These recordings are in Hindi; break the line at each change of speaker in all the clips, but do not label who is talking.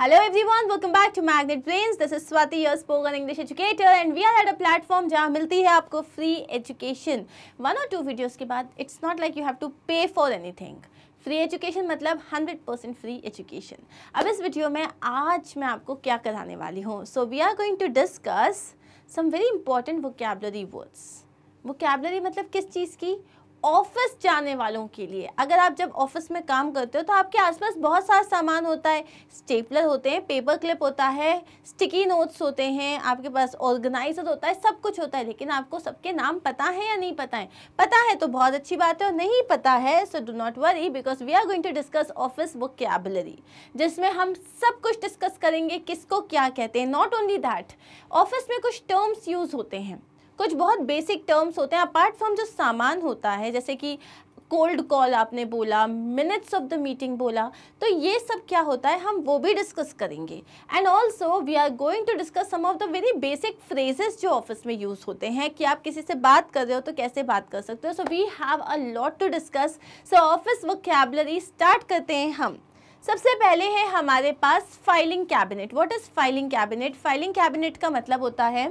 Hello everyone, welcome back to Magnet Brains. This is Swati, your spoken English educator and we are at a platform जहाँ मिलती है आपको free education. One or two videos के बाद it's not like you have to pay for anything. Free education मतलब 100 परसेंट फ्री एजुकेशन अब इस वीडियो में आज मैं आपको क्या कराने वाली हूँ so we are going to discuss some very important vocabulary words vocabulary मतलब किस चीज़ की ऑफ़िस जाने वालों के लिए। अगर आप जब ऑफ़िस में काम करते हो तो आपके आसपास बहुत सारा सामान होता है। स्टेपलर होते हैं, पेपर क्लिप होता है, स्टिकी नोट्स होते हैं, आपके पास ऑर्गेनाइजर होता है, सब कुछ होता है। लेकिन आपको सबके नाम पता है या नहीं पता है? पता है तो बहुत अच्छी बात है, और नहीं पता है so do not worry because we are going to discuss office vocabulary जिसमें हम सब कुछ डिस्कस करेंगे, किसको क्या कहते हैं। नॉट ओनली दैट ऑफ़िस में कुछ टर्म्स यूज़ होते हैं। कुछ बहुत बेसिक टर्म्स होते हैं अपार्ट फ्रॉम जो सामान होता है, जैसे कि कोल्ड कॉल आपने बोला मिनट्स ऑफ़ द मीटिंग बोला तो ये सब क्या होता है, हम वो भी डिस्कस करेंगे। And also we are going to discuss some of the very basic phrases जो ऑफ़िस में यूज़ होते हैं, कि आप किसी से बात कर रहे हो तो कैसे बात कर सकते हो। So we have a lot to discuss so office vocabulary start करते हैं हम। सबसे पहले है हमारे पास filing cabinet what is filing cabinet filing cabinet का मतलब होता है,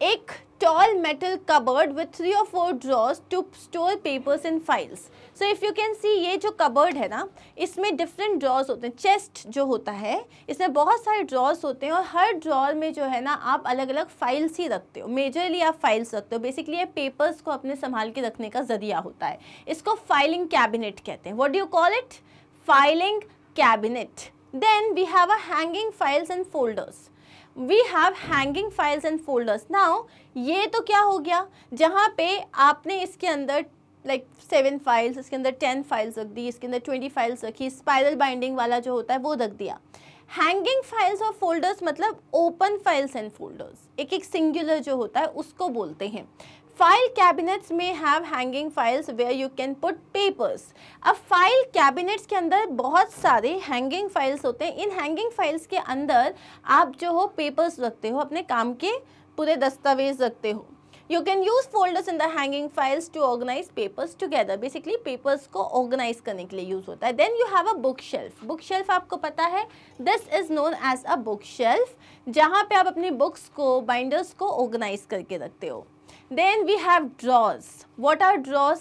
एक tall metal cupboard with three or four drawers to store papers and files. So if you can see ये जो cupboard है ना इसमें different drawers होते हैं chest जो होता है इसमें बहुत सारे drawers होते हैं और हर drawer में जो है ना आप अलग अलग files ही रखते हो majorly आप files रखते हो basically ये papers को अपने संभाल के रखने का ज़रिया होता है इसको filing cabinet कहते हैं what do you call it filing cabinet then we have a hanging files and folders we have hanging files and folders now ये तो क्या हो गया? जहाँ पे आपने इसके अंदर लाइक सेवन फाइल्स इसके अंदर टेन फाइल्स रख दी, इसके अंदर ट्वेंटी फाइल्स रखी स्पाइरल बाइंडिंग वाला जो होता है वो रख दिया। हैंगिंग फाइल्स और फोल्डर्स मतलब ओपन फाइल्स एंड फोल्डर्स एक एक सिंगुलर जो होता है उसको बोलते हैं। फ़ाइल कैबिनेट्स में have hanging files where you can put papers अब फ़ाइल कैबिनेट्स के अंदर बहुत सारे हैंगिंग फाइल्स होते हैं। इन हैंगिंग फाइल्स के अंदर आप जो हो पेपर्स रखते हो, अपने काम के पूरे दस्तावेज़ रखते हो। You can use folders in the hanging files to organise papers together basically papers को ऑर्गेनाइज करने के लिए यूज़ होता है। Then you have a book shelf book shelf आपको पता है this is known as a book shelf जहाँ पे आप अपनी बुक्स को बाइंडर्स को ऑर्गेनाइज करके रखते हो। Then we have drawers what are drawers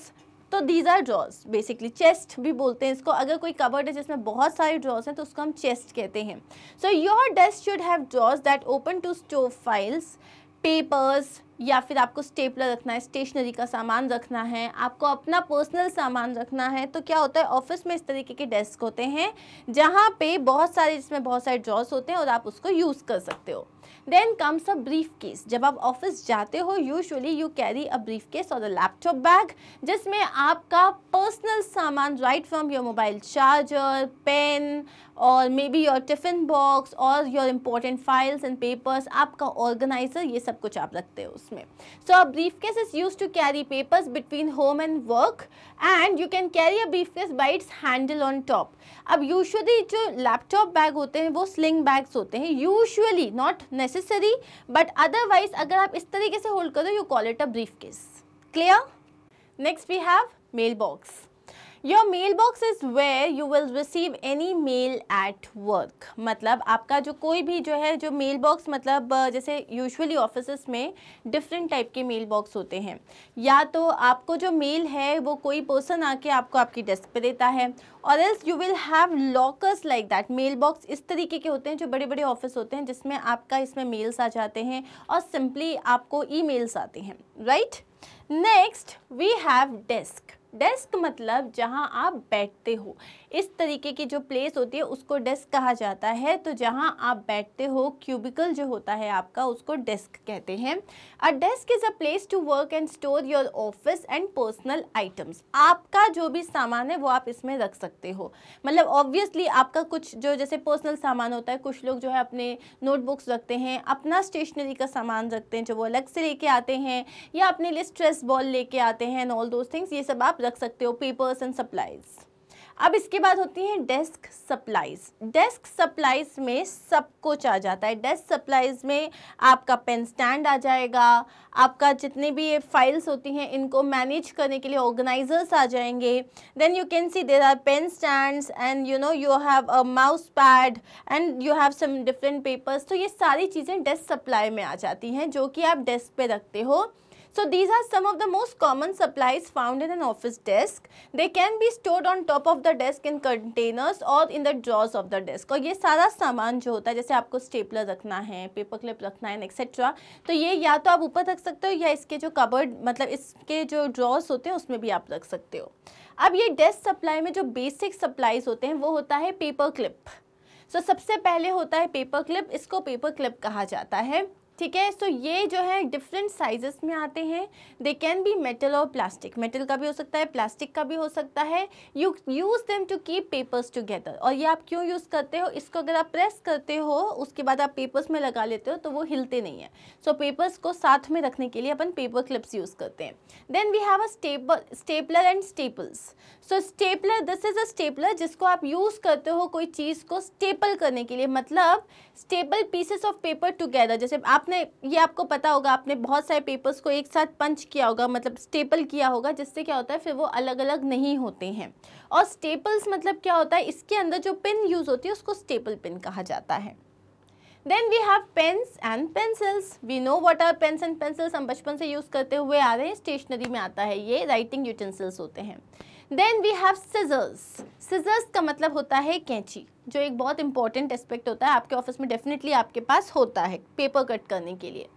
तो these are drawers basically chest भी बोलते हैं इसको। अगर कोई कबर्ड है जिसमें बहुत सारे ड्रॉज हैं तो उसको हम चेस्ट कहते हैं। So your desk should have drawers that open to stow files papers या फिर आपको स्टेपलर रखना है स्टेशनरी का सामान रखना है, आपको अपना पर्सनल सामान रखना है तो क्या होता है? ऑफ़िस में इस तरीके के डेस्क होते हैं, जहाँ पे बहुत सारे, जिसमें बहुत सारे ड्रॉज होते हैं और आप उसको यूज़ कर सकते हो। Then comes a brief case जब आप ऑफ़िस जाते हो usually you carry a brief case और अ लैपटॉप बैग जिसमें आपका पर्सनल सामान right from your mobile charger pen और maybe your tiffin box और your important files and papers आपका ऑर्गेनाइजर ये सब कुछ आप रखते हो उसमें। So a brief case is use to carry papers between home and work and you can carry a brief case by its handle on top अब यूजुअली जो लैपटॉप बैग होते हैं, वो स्लिंग बैग्स होते हैं। Usually not necessary but otherwise अगर आप इस तरीके से होल्ड करो you call it a brief case clear next we have mail box your mail box is where you will receive any mail at work मतलब आपका जो कोई भी जो है, जो मेल बॉक्स मतलब जैसे यूजुअली ऑफ़िस में डिफरेंट टाइप के मेल बॉक्स होते हैं। या तो आपको जो मेल है, वो कोई पर्सन आके आपको आपकी डेस्क पे देता है। और else you will have lockers like that mail box इस तरीके के होते हैं, जो बड़े बड़े ऑफ़िस होते हैं, जिसमें आपका इसमें मेल्स आ जाते हैं और सिंपली आपको ई आते हैं। Right next we have desk desk मतलब जहाँ आप बैठते हो। इस तरीके की जो प्लेस होती है, उसको डेस्क कहा जाता है। तो जहाँ आप बैठते हो क्यूबिकल जो होता है आपका, उसको डेस्क कहते हैं। A desk is a place to work and store your office and personal items आपका जो भी सामान है, वो आप इसमें रख सकते हो। मतलब ऑब्वियसली आपका कुछ जो जैसे पर्सनल सामान होता है, कुछ लोग जो है अपने नोटबुक्स रखते हैं, अपना स्टेशनरी का सामान रखते हैं, जो वो अलग से लेके आते हैं, या अपने लिए स्ट्रेस बॉल लेके आते हैं एंड ऑल दोज थिंग्स ये सब आप रख सकते हो पेपर्स एंड सप्लाईज़ अब इसके बाद होती हैं डेस्क सप्लाईज। डेस्क सप्लाईज में सब कुछ आ जाता है। डेस्क सप्लाईज में आपका पेन स्टैंड आ जाएगा। आपका जितने भी ये फाइल्स होती हैं, इनको मैनेज करने के लिए ऑर्गेनाइजर्स आ जाएँगे। Then you can see there are pen stands and you know you have a mouse pad and you have some different papers तो ये सारी चीज़ें डेस्क सप्लाई में आ जाती हैं, जो कि आप डेस्क पे रखते हो। So these are some of the most common supplies found in an office desk. They can be stored on top of the desk in containers or in the drawers of the desk. और ये सारा सामान जो होता है जैसे आपको स्टेपलर रखना है पेपर क्लिप रखना है एक्सेट्रा तो ये या तो आप ऊपर रख सकते हो या इसके जो कबर्ड मतलब इसके जो ड्रॉर्स होते हैं उसमें भी आप रख सकते हो अब ये डेस्क सप्लाई में जो बेसिक सप्लाईज होते हैं वो होता है पेपर क्लिप सो so, सबसे पहले होता है पेपर क्लिप इसको पेपर क्लिप कहा जाता है ठीक है? सो ये जो है डिफरेंट साइजेस में आते हैं। दे कैन बी मेटल और प्लास्टिक मेटल का भी हो सकता है प्लास्टिक का भी हो सकता है। You use them to keep papers together और ये आप क्यों यूज़ करते हो? इसको अगर आप प्रेस करते हो उसके बाद आप पेपर्स में लगा लेते हो तो वो हिलते नहीं है। सो so, पेपर्स को साथ में रखने के लिए अपन पेपर क्लिप्स यूज़ करते हैं। Then we have a staple stapler and staples so stapler this is a stapler जिसको आप यूज़ करते हो कोई चीज़ को स्टेपल करने के लिए। मतलब staple pieces of paper together जैसे आपने, ये आपको पता होगा, आपने बहुत सारे पेपर्स को एक साथ पंच किया होगा मतलब स्टेपल किया होगा, जिससे क्या होता है, फिर वो अलग अलग नहीं होते हैं। और स्टेपल्स मतलब क्या होता है, इसके अंदर जो पिन यूज़ होती है, उसको स्टेपल पिन कहा जाता है। Then we have pens and pencils we know what are pens and pencils हम बचपन से यूज़ करते हुए आ रहे हैं स्टेशनरी में आता है ये राइटिंग यूटेंसिल्स होते हैं। Then we have scissors scissors का मतलब होता है कैंची, जो एक बहुत इंपॉर्टेंट एस्पेक्ट होता है आपके ऑफ़िस में डेफिनेटली आपके पास होता है पेपर कट करने के लिए।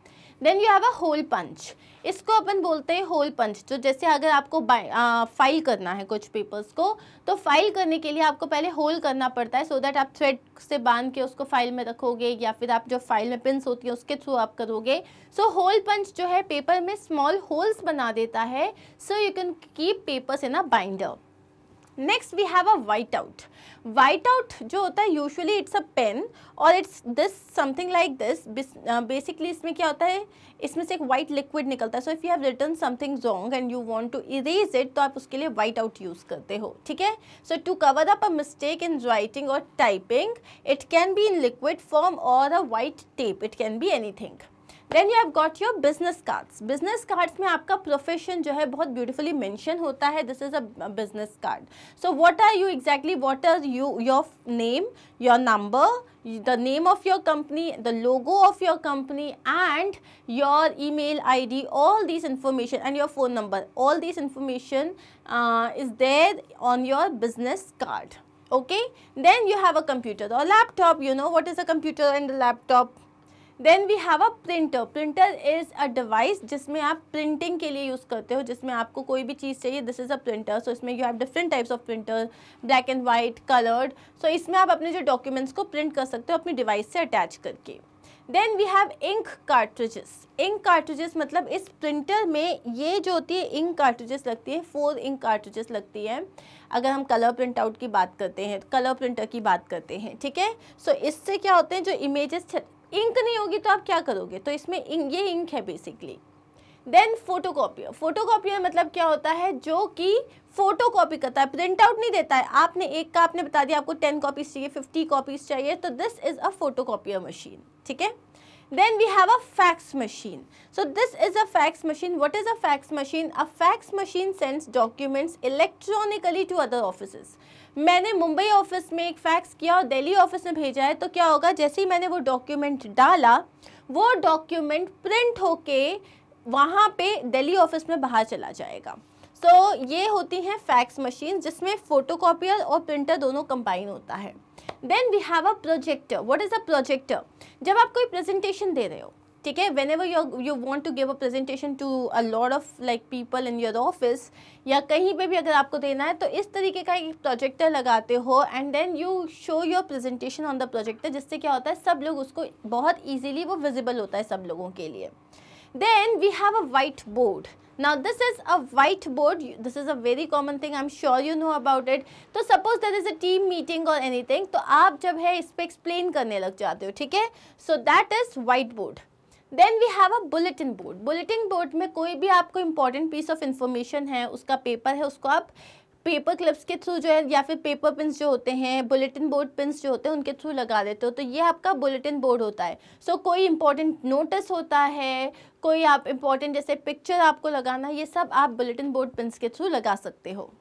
Then you have a hole punch इसको अपन बोलते हैं होल पंच तो जैसे अगर आपको फ़ाइल करना है कुछ पेपर्स को तो फ़ाइल करने के लिए आपको पहले होल करना पड़ता है सो so दैट आप थ्रेड से बाँध के उसको फ़ाइल में रखोगे या फिर आप जो फ़ाइल में पिंस होती है उसके थ्रू आप करोगे. सो होल पंच जो है पेपर में स्मॉल होल्स बना देता है so you can keep papers in a binder next we have a white out white out जो होता है यूजुअली इट्स अ पेन और it's this something like this basically इसमें क्या होता है? इसमें से एक वाइट लिक्विड निकलता है. So if you have written something wrong and you want to erase it तो आप उसके लिए वाइट आउट यूज़ करते हो. ठीक है? So to cover up a mistake in writing और typing it can be in liquid form और a white tape it can be anything then you have got your business cards business cards में आपका प्रोफेशन जो है बहुत ब्यूटीफुली मेंशन होता है this is a business card so what are you exactly what are you your name your number the name of your company the logo of your company and your email id all these information and your phone number all these information uh, is there on your business card okay then you have a computer or laptop you know what is a computer and a laptop then we have a printer printer is a device जिसमें आप प्रिंटिंग के लिए यूज़ करते हो जिसमें आपको कोई भी चीज़ चाहिए this is a printer so इसमें you have different types of printer black and white coloured so इसमें आप अपने जो डॉक्यूमेंट्स को प्रिंट कर सकते हो अपनी डिवाइस से अटैच करके। Then we have ink cartridges ink cartridges मतलब इस प्रिंटर में ये जो होती है इंक कार्ट्रिजेस लगती है फोर इंक कार्ट्रिजेस लगती है। अगर हम कलर प्रिंट आउट की बात करते हैं कलर प्रिंटर की बात करते हैं ठीक है? सो so, इससे क्या होते हैं जो इमेजेस इंक नहीं होगी तो आप क्या करोगे? तो इसमें इंक, ये इंक है बेसिकली देन फोटोकॉपियर फोटोकॉपियर मतलब क्या होता है? जो कि फ़ोटो कॉपी करता है प्रिंट आउट नहीं देता है। आपने एक का, आपने बता दिया आपको टेन कॉपीज चाहिए फिफ्टी कॉपीज चाहिए तो this is a photo photocopier machine ठीक है? Then we have a fax machine so this is a fax machine what is a fax machine? A fax machine sends documents electronically to other offices मैंने मुंबई ऑफ़िस में एक फैक्स किया और दिल्ली ऑफ़िस में भेजा है तो क्या होगा जैसे ही मैंने वो डॉक्यूमेंट डाला वो डॉक्यूमेंट प्रिंट होके वहाँ पे दिल्ली ऑफ़िस में बाहर चला जाएगा। सो so, ये होती हैं फैक्स मशीन जिसमें फोटोकॉपियर और प्रिंटर दोनों कंबाइन होता है। Then we have a projector what is a projector जब आप कोई प्रेजेंटेशन दे रहे हो ठीक है? Whenever you you want to give a presentation to a lot of like people in your office या कहीं पे भी अगर आपको देना है तो इस तरीके का एक प्रोजेक्टर लगाते हो and then you show your presentation on the projector जिससे क्या होता है, सब लोग उसको बहुत ईजिली वो विजिबल होता है सब लोगों के लिए। Then we have a white board now, this is a whiteboard. This is a very common thing. I'm sure you know about it. तो suppose suppose there is a team meeting or anything तो आप जब है, इस पे explain करने लग जाते हो, ठीक है? So, that is whiteboard. Then we have a bulletin board bulletin board में कोई भी आपको इंपॉर्टेंट पीस ऑफ़ इंफॉर्मेशन है उसका पेपर है उसको आप पेपर क्लिप्स के थ्रू जो है या फिर पेपर पिंस जो होते हैं बुलेटिन बोर्ड पिंस जो होते हैं उनके थ्रू लगा देते हो तो ये आपका बुलेटिन बोर्ड होता है। सो so, कोई इंपॉर्टेंट नोटिस होता है कोई आप इंपॉर्टेंट जैसे पिक्चर आपको लगाना ये सब आप बुलेटिन बोर्ड पिंस के थ्रू लगा सकते हो।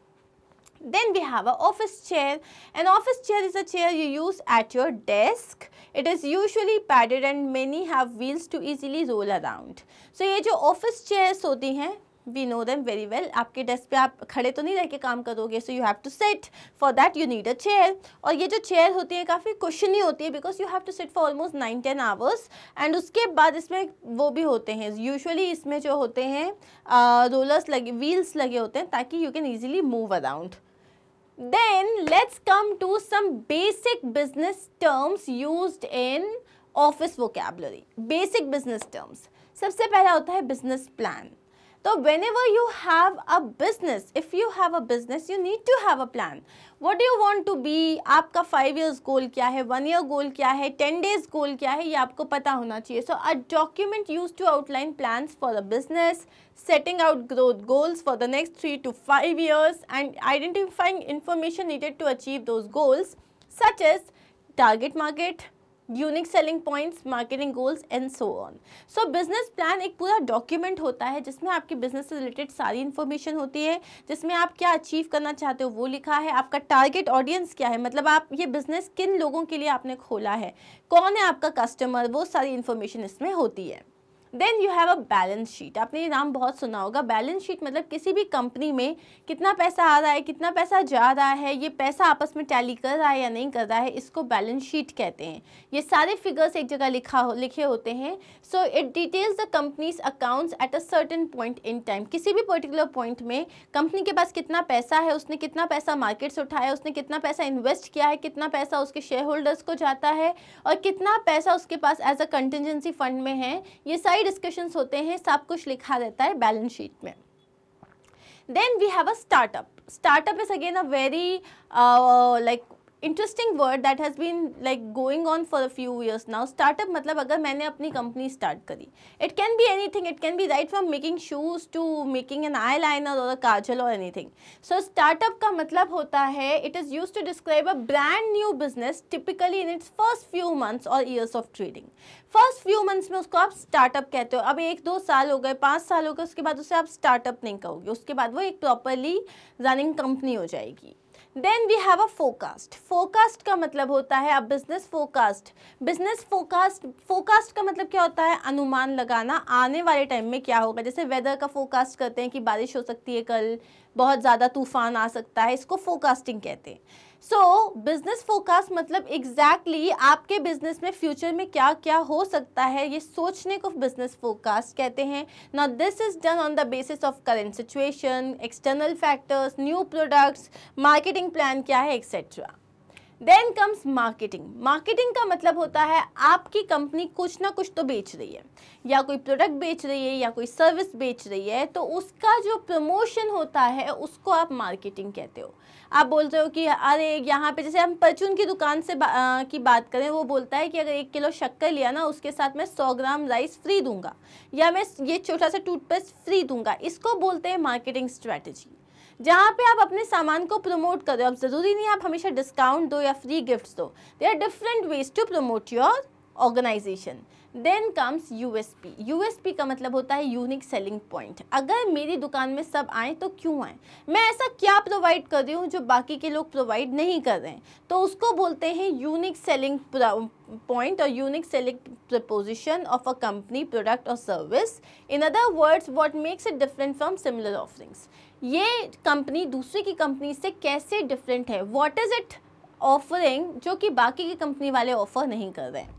Then we have a office chair. An office chair is a chair you use at your desk. It is usually padded and many have wheels to easily roll around. So, ये जो office chairs होती हैं we know them very well आपके डेस्क पे आप खड़े तो नहीं रह के काम करोगे so you have to sit for that you need a chair और ये जो चेयर होती है, काफ़ी कुशनी होती है because you have to sit for almost nine ten hours and उसके बाद इसमें वो भी होते हैं यूजुअली इसमें जो होते हैं रोलर्स लगे व्हील्स लगे होते हैं, ताकि you can easily move around Then let's come to some basic business terms used in office vocabulary. Basic business terms. सबसे पहला होता है business plan. तो whenever you have a business if you have a business you need to have a plan what you want to be आपका फाइव ईयर्स गोल क्या है वन ईयर गोल क्या है टेन डेज गोल क्या है ये आपको पता होना चाहिए so a document used to outline plan for a business setting out growth goals for the next three to five years and identifying information needed to achieve those goals such as target market, unique selling points marketing goals and so on so business plan एक पूरा डॉक्यूमेंट होता है, जिसमें आपके बिज़नेस से रिलेटेड सारी इन्फॉर्मेशन होती है, जिसमें आप क्या अचीव करना चाहते हो वो लिखा है, आपका टारगेट ऑडियंस क्या है मतलब आप ये बिज़नेस किन लोगों के लिए आपने खोला है, कौन है आपका कस्टमर वो सारी इन्फॉर्मेशन इसमें होती है। Then you have a balance sheet आपने ये नाम बहुत सुना होगा। बैलेंस शीट मतलब किसी भी कंपनी में कितना पैसा आ रहा है, कितना पैसा जा रहा है, ये पैसा आपस में टैली कर रहा है या नहीं कर रहा है, इसको बैलेंस शीट कहते हैं। ये सारे फिगर्स एक जगह लिखा हो, लिखे होते हैं। So it details the company's accounts at a certain point in time किसी भी पर्टिकुलर पॉइंट में कंपनी के पास कितना पैसा है, उसने कितना पैसा मार्केट से उठाया, उसने कितना पैसा इन्वेस्ट किया है, कितना पैसा उसके शेयर होल्डर्स को जाता है और कितना पैसा उसके पास एज अ कंटिजेंसी फंड में है, ये सारी सारे डिस्कशंस होते हैं, सब कुछ लिखा रहता है बैलेंस शीट में। Then we have a startup startup is again a very like interesting word that has been like going on for a few years now startup मतलब अगर मैंने अपनी कंपनी स्टार्ट करी it can be anything it can be right from making shoes to making an eyeliner और अ काजल और एनी थिंग सो स्टार्टअप का मतलब होता है it is use to describe a brand new business typically in its first few months और years of trading first few months में उसको आप स्टार्टअप कहते हो। अब एक, दो साल हो गए, पाँच साल हो गए, उसके बाद उसे आप स्टार्टअप नहीं कहोगे। उसके बाद वो एक प्रॉपरली रनिंग कंपनी हो जाएगी। Then we have a forecast forecast का मतलब होता है अब business forecast business forecast forecast का मतलब क्या होता है? अनुमान लगाना। आने वाले टाइम में क्या होगा? जैसे वेदर का फोकास्ट करते हैं कि बारिश हो सकती है कल, बहुत ज़्यादा तूफ़ान आ सकता है, इसको फोकास्टिंग कहते हैं। सो बिज़नेस फोकास्ट मतलब एग्जैक्टली exactly आपके बिज़नेस में फ्यूचर में क्या क्या हो सकता है, ये सोचने को बिज़नेस फोकास्ट कहते हैं। ना this is done on the basis of current situation external factors new products marketing plan क्या है etcetera then comes marketing marketing का मतलब होता है आपकी कंपनी कुछ ना कुछ तो बेच रही है या कोई प्रोडक्ट बेच रही है या कोई सर्विस बेच रही है तो उसका जो प्रमोशन होता है उसको आप मार्केटिंग कहते हो। आप बोलते हो कि अरे यहाँ पे जैसे हम परचून की दुकान से बा, आ, की बात करें वो बोलता है कि अगर एक किलो शक्कर लिया ना उसके साथ मैं सौ ग्राम राइस फ्री दूँगा या मैं ये छोटा सा टूथपेस्ट फ्री दूँगा। इसको बोलते हैं मार्केटिंग स्ट्रैटेजी जहाँ पे आप अपने सामान को प्रमोट करो अब ज़रूरी नहीं आप हमेशा डिस्काउंट दो या फ्री गिफ्ट्स दो। They are different ways to promote your organisation then comes USP USP का मतलब होता है यूनिक सेलिंग पॉइंट अगर मेरी दुकान में सब आए तो क्यों आए? मैं ऐसा क्या प्रोवाइड कर रही हूँ जो बाकी के लोग प्रोवाइड नहीं कर रहे हैं? तो उसको बोलते हैं यूनिक सेलिंग पॉइंट और unique selling proposition of a company product और service in other words what makes it different from similar offerings ये कंपनी दूसरे की कंपनी से कैसे डिफरेंट है? वॉट इज़ इट ऑफरिंग जो कि बाकी की कंपनी वाले ऑफ़र नहीं कर रहे? हैं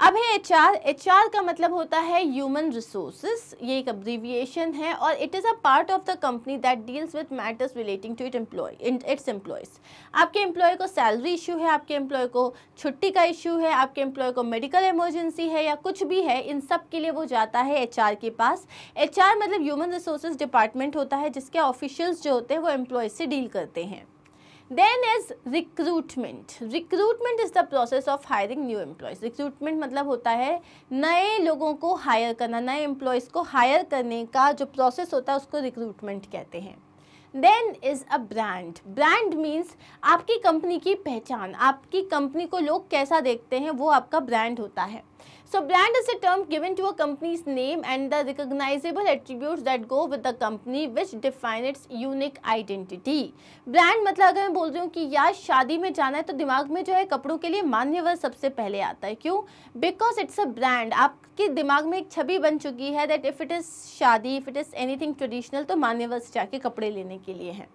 अब है एच आर एच आर का मतलब होता है ह्यूमन रिसोर्सेज ये एक अब्रीविएशन है और it is a part of the company that deals with matters relating to it employ its employees आपके एम्प्लॉय को सैलरी इशू है, आपके एम्प्लॉय को छुट्टी का इशू है, आपके एम्प्लॉय को मेडिकल इमरजेंसी है या कुछ भी है, इन सब के लिए वो जाता है एचआर के पास। एचआर मतलब ह्यूमन रिसोर्सेज डिपार्टमेंट होता है जिसके ऑफिशियल्स जो होते हैं वो एम्प्लॉय से डील करते हैं। Then is recruitment recruitment is the process of hiring new employees recruitment मतलब होता है नए लोगों को हायर करना, नए एम्प्लॉयज़ को हायर करने का जो प्रोसेस होता है उसको रिक्रूटमेंट कहते हैं। Then is a brand brand means आपकी कंपनी की पहचान, आपकी कंपनी को लोग कैसा देखते हैं वो आपका ब्रांड होता है। So, brand is a term given to a company's name and the recognizable attributes that go with the company which define its unique identity. Brand मतलब अगर मैं बोल रही हूँ कि यार, शादी में जाना है तो दिमाग में जो है कपड़ों के लिए मान्यवर सबसे पहले आता है। क्यों? बिकॉज़ इट्स अ ब्रांड आपके दिमाग में एक छवि बन चुकी है दैट इफ़ इट इज़ शादी if it is anything traditional तो मान्यवर से जाके कपड़े लेने के लिए हैं।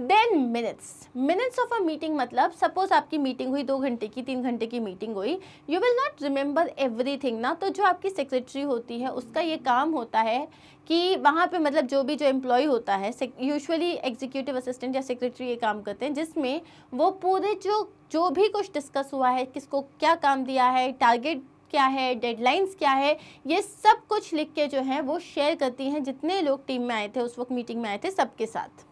Then minutes minutes of a meeting मतलब सपोज़ आपकी मीटिंग हुई, दो घंटे की, तीन घंटे की मीटिंग हुई you will not remember everything ना? तो जो आपकी सेक्रेटरी होती है, उसका ये काम होता है कि वहाँ पे मतलब जो भी जो एम्प्लॉय होता है यूजुअली एग्जीक्यूटिव असिस्टेंट या सेक्रेटरी ये काम करते हैं, जिसमें वो पूरे जो जो भी कुछ डिस्कस हुआ है, किसको क्या काम दिया है टारगेट क्या है डेडलाइंस क्या है, ये सब कुछ लिख के जो है, वो शेयर करती हैं जितने लोग टीम में आए थे, उस वक्त मीटिंग में आए थे सबके साथ।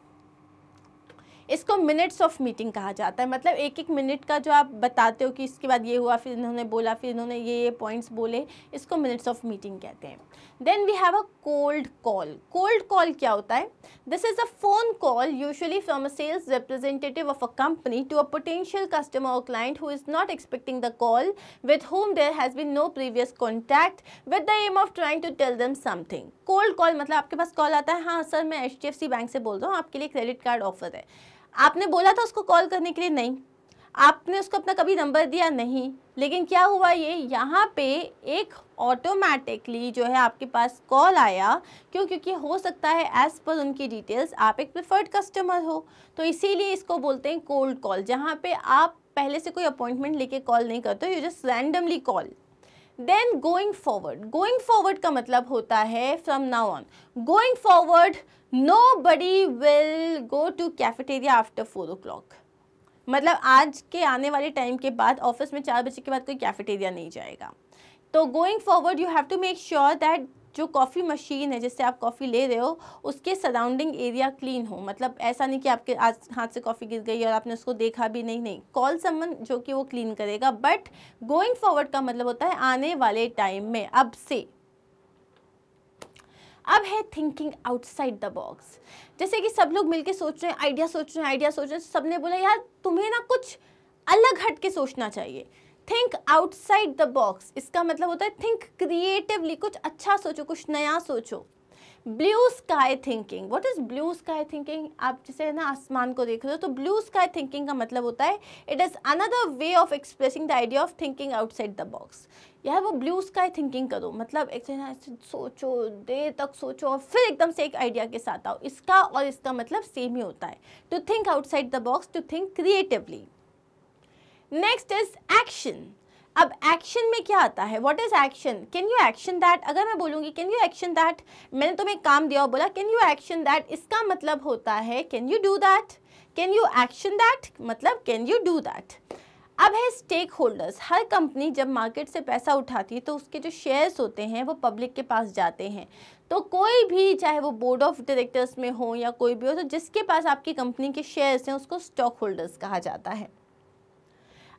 इसको मिनट्स ऑफ़ मीटिंग कहा जाता है। मतलब एक एक मिनट का जो आप बताते हो कि इसके बाद ये हुआ, फिर इन्होंने बोला, फिर इन्होंने ये ये पॉइंट्स बोले, इसको मिनट्स ऑफ़ मीटिंग कहते हैं। Then we have a cold call cold call क्या होता है? This is a phone call usually from a sales representative of a company to a potential customer और client who is not expecting the call with whom there has been no previous contact with the aim of trying to tell them something cold call मतलब आपके पास कॉल आता है हाँ सर मैं HDFC बैंक से बोल रहा हूँ, आपके लिए क्रेडिट कार्ड ऑफ़र है। आपने बोला था उसको कॉल करने के लिए नहीं। आपने उसको अपना कभी नंबर दिया नहीं। लेकिन क्या हुआ ये? यहाँ पे एक ऑटोमेटिकली जो है आपके पास कॉल आया। क्यों? क्योंकि हो सकता है एज़ पर उनकी डिटेल्स आप एक प्रिफर्ड कस्टमर हो। तो इसीलिए इसको बोलते हैं कोल्ड कॉल जहाँ पे आप पहले से कोई अपॉइंटमेंट लेके कॉल नहीं करते you just randomly call then going forward going forward का मतलब होता है from now on going forward buddy will go to cafeteria after four o मतलब आज के आने वाले टाइम के बाद ऑफ़िस में चार बजे के बाद कोई कैफेटेरिया नहीं जाएगा। तो going forward you have to make sure that जो कॉफ़ी मशीन है, जिससे आप कॉफ़ी ले रहे हो, उसके सराउंडिंग एरिया क्लीन हो। मतलब ऐसा नहीं कि आपके आज हाथ से कॉफ़ी गिर गई और आपने उसको देखा भी नहीं। नहीं कॉल समन जो कि वो क्लीन करेगा। बट गोइंग फॉरवर्ड का मतलब होता है आने वाले टाइम में, अब से। अब है थिंकिंग आउटसाइड द बॉक्स जैसे कि सब लोग मिलके सोच रहे हैं आइडिया सोच रहे हैं आइडिया सोच रहे हैं सबने बोला, यार, तुम्हें ना कुछ अलग हट के सोचना चाहिए. थिंक आउटसाइड द बॉक्स इसका मतलब होता है थिंक क्रिएटिवली कुछ अच्छा सोचो, कुछ नया सोचो। Blue sky thinking what is blue sky thinking आप जैसे ना, आसमान को देख रहे हो तो ब्लू स्काई थिंकिंग का मतलब होता है it is another way of expressing the idea of thinking outside the box यार वो ब्लू स्काई थिंकिंग करो मतलब एक ना सोचो, देर तक सोचो और फिर एकदम से एक आइडिया के साथ आओ। इसका और इसका मतलब सेम ही होता है। To think outside the box to think creatively next is action अब एक्शन में क्या आता है? What is action can you action that अगर मैं बोलूँगी कैन यू एक्शन दैट मैंने तुम्हें काम दिया और बोला कैन यू एक्शन दैट इसका मतलब होता है can you do that can you action that मतलब कैन यू डू दैट अब है स्टेक होल्डर्स हर कंपनी जब मार्केट से पैसा उठाती है तो उसके जो शेयर्स होते हैं, वो पब्लिक के पास जाते हैं। तो कोई भी, चाहे वो बोर्ड ऑफ़ डायरेक्टर्स में हो या कोई भी हो तो जिसके पास आपकी कंपनी के शेयर्स हैं, उसको स्टॉक होल्डर्स कहा जाता है।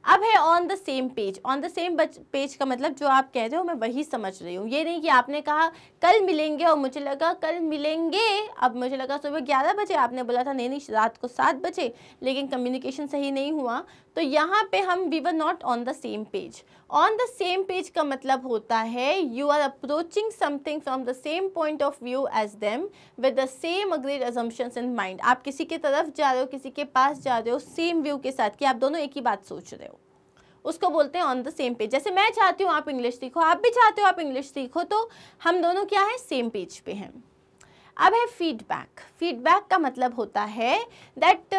अब है on the same page on the same page का मतलब जो आप कह रहे हो, मैं वही समझ रही हूँ। ये नहीं कि आपने कहा, कल मिलेंगे और मुझे लगा कल मिलेंगे। अब मुझे लगा सुबह ग्यारह बजे आपने बोला था, नहीं नहीं, रात को सात बजे। लेकिन कम्युनिकेशन सही नहीं हुआ। तो यहाँ पे हम we were not on the same page on the same page का मतलब होता है you are approaching something from the same point of view as them with the same agreed assumptions in mind आप किसी की तरफ़ जा रहे हो, किसी के पास जा रहे हो सेम व्यू के साथ कि आप दोनों एक ही बात सोच रहे हो। उसको बोलते हैं ऑन द सेम पेज जैसे मैं चाहती हूँ आप इंग्लिश सीखो, आप भी चाहते हो आप इंग्लिश सीखो तो हम दोनों क्या है? सेम पेज पे हैं। अब है फीडबैक फीडबैक का मतलब होता है दैट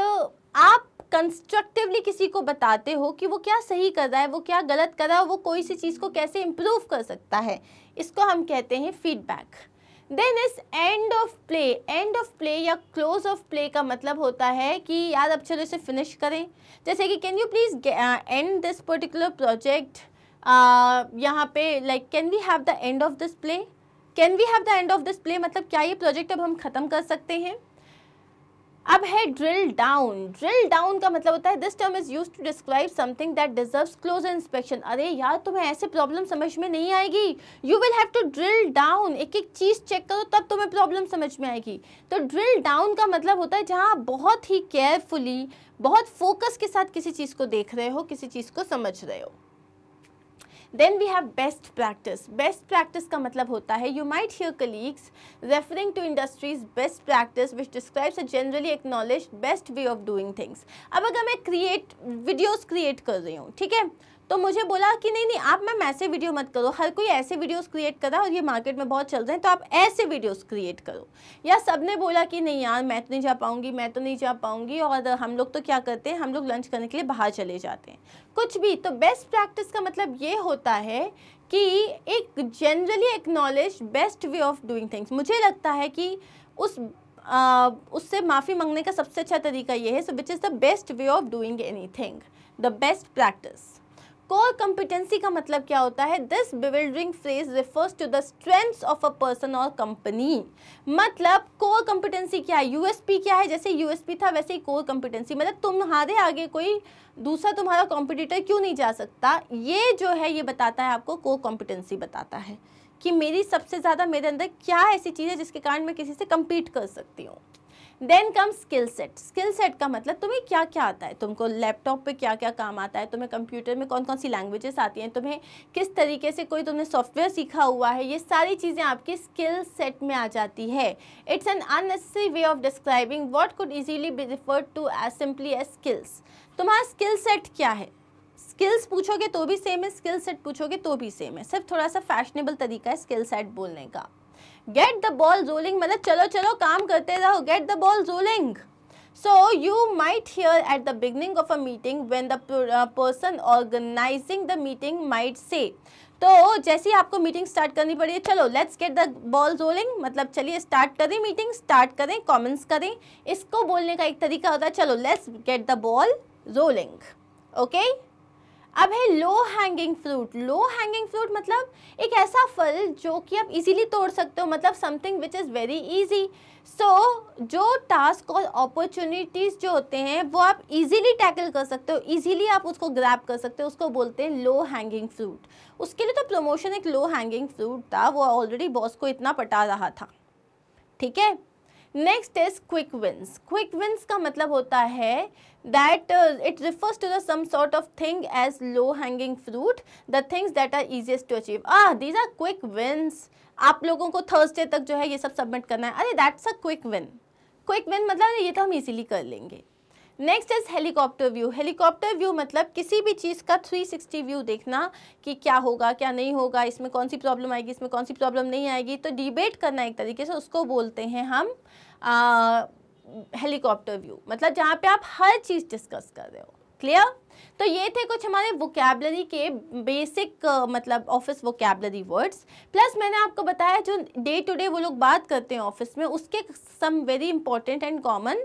आप कंस्ट्रक्टिवली किसी को बताते हो कि वो क्या सही कर रहा है, वो क्या गलत कर रहा है, वो कोई सी चीज़ को कैसे इम्प्रूव कर सकता है। इसको हम कहते हैं feedback then is end of play end of play या क्लोज ऑफ़ प्ले का मतलब होता है कि यार अब चलो इसे फिनिश करें। जैसे कि can you please end this particular project यहाँ पे like can we have the end of this play can we have the end of this play मतलब क्या ये प्रोजेक्ट अब हम ख़त्म कर सकते हैं? अब है ड्रिल डाउन ड्रिल डाउन का मतलब होता है this term is use to describe something that deserves close inspection अरे यार, तुम्हें ऐसे प्रॉब्लम समझ में नहीं आएगी। You will have to drill down एक एक चीज़ चेक करो, तब तुम्हें प्रॉब्लम समझ में आएगी। तो ड्रिल डाउन का मतलब होता है जहाँ बहुत ही केयरफुली बहुत फोकस के साथ किसी चीज़ को देख रहे हो, किसी चीज़ को समझ रहे हो। Then we have best practice best practice का मतलब होता है you might hear colleagues referring to industry's best practice which describes a generally acknowledge best way of doing things अब अगर मैं क्रिएट वीडियोज़ क्रिएट कर रही हूँ, ठीक है? तो मुझे बोला कि नहीं नहीं आप मैम ऐसे वीडियो मत करो। हर कोई ऐसे वीडियोस क्रिएट कर रहा है और ये मार्केट में बहुत चल रहे हैं तो आप ऐसे वीडियोस क्रिएट करो। या सबने बोला कि नहीं यार मैं तो नहीं जा पाऊँगी मैं तो नहीं जा पाऊँगी और हम लोग तो क्या करते हैं हम लोग लंच करने के लिए बाहर चले जाते हैं। कुछ भी तो बेस्ट प्रैक्टिस का मतलब ये होता है कि एक generally acknowledge best way of doing things मुझे लगता है कि उस आ, उससे माफ़ी मांगने का सबसे अच्छा तरीका ये है so which is the best way of doing any thing the best practice core competency का मतलब क्या होता है? This bewildering phrase refers to the strengths of a person और कंपनी मतलब कोर कॉम्पिटेंसी क्या है? यूएसपी क्या है? जैसे यूएसपी था, वैसे ही कोर कॉम्पिटेंसी मतलब तुम्हारे आगे कोई दूसरा तुम्हारा कॉम्पिटिटर क्यों नहीं जा सकता? ये जो है, ये बताता है आपको कोर कॉम्पिटेंसी बताता है कि मेरी सबसे ज़्यादा मेरे अंदर क्या ऐसी चीज़ है जिसके कारण मैं किसी से कम्पीट कर सकती हूँ? Then come skill set skill set का मतलब तुम्हें क्या क्या आता है? तुमको लैपटॉप पे क्या क्या काम आता है? तुम्हें कंप्यूटर में कौन कौन सी लैंग्वेजेस आती हैं? तुम्हें किस तरीके से कोई तुमने सॉफ्टवेयर सीखा हुआ है? ये सारी चीज़ें आपके स्किल सेट में आ जाती है। It's an unnecessary way of describing what could easily be referred to as simply as skills तुम्हारा स्किल सेट क्या है? स्किल्स पूछोगे तो भी सेम है स्किल सेट पूछोगे तो भी सेम है। सिर्फ़ थोड़ा सा फैशनेबल तरीका है स्किल सेट बोलने का। गेट द बॉल रोलिंग मतलब चलो चलो काम करते रहो. Get the ball rolling so you might hear at the beginning of a meeting when the uh, person organizing the meeting might say. तो जैसे ही आपको मीटिंग स्टार्ट करनी पड़ी है चलो let's get the ball rolling मतलब चलिए स्टार्ट करें मीटिंग स्टार्ट करें कमेंट्स करें. इसको बोलने का एक तरीका होता है चलो let's get the ball rolling okay अब है low hanging fruit low hanging fruit मतलब एक ऐसा फल जो कि आप इजीली तोड़ सकते हो मतलब something which is very easy so जो टास्क और अपॉर्चुनिटीज़ जो होते हैं, वो आप इजीली टैकल कर सकते हो. इजीली आप उसको ग्रैप कर सकते हो. उसको बोलते हैं लो हैंगिंग फ्रूट उसके लिए तो प्रमोशन एक लो हैंगिंग फ्रूट था. वो ऑलरेडी बॉस को इतना पटा रहा था. ठीक है? Next is quick wins quick wins का मतलब होता है that uh, it refers to the some sort of thing as low hanging fruit the things that are easiest to achieve. Ah these are quick wins. आप लोगों को थर्सडे तक जो है ये सब सबमिट करना है। अरे that's a quick win quick win मतलब ये तो हम इजीली कर लेंगे। Next is helicopter view helicopter view मतलब किसी भी चीज़ का 360 व्यू देखना कि क्या होगा क्या नहीं होगा इसमें कौन सी प्रॉब्लम आएगी इसमें कौन सी प्रॉब्लम नहीं आएगी। तो डिबेट करना एक तरीके से उसको बोलते हैं हम हेलीकॉप्टर व्यू मतलब जहाँ पे आप हर चीज़ डिस्कस कर रहे हो क्लियर तो ये थे कुछ हमारे वोकेबलरी के बेसिक uh, मतलब ऑफ़िस वोकेबलरी वर्ड्स प्लस मैंने आपको बताया जो डे टू डे वो लोग बात करते हैं ऑफ़िस में उसके some very important and common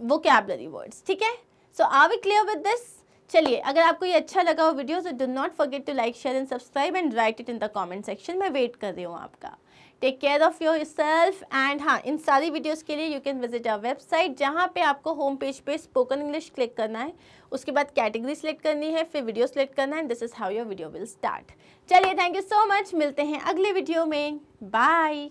vocabulary words ठीक है? So are we clear with this चलिए अगर आपको ये अच्छा लगा हो वीडियो तो do not forget to like share and subscribe and write it in the comment section मैं वेट कर रही हूँ आपका। Take care of yourself and हाँ इन सारी वीडियोस के लिए you can visit our website जहाँ पे आपको होम पेज पे स्पोकन इंग्लिश क्लिक करना है। उसके बाद कैटेगरी सेलेक्ट करनी है, फिर वीडियो सेलेक्ट करना है this is how your video will start चलिए थैंक यू सो मच मिलते हैं अगले वीडियो में। बाय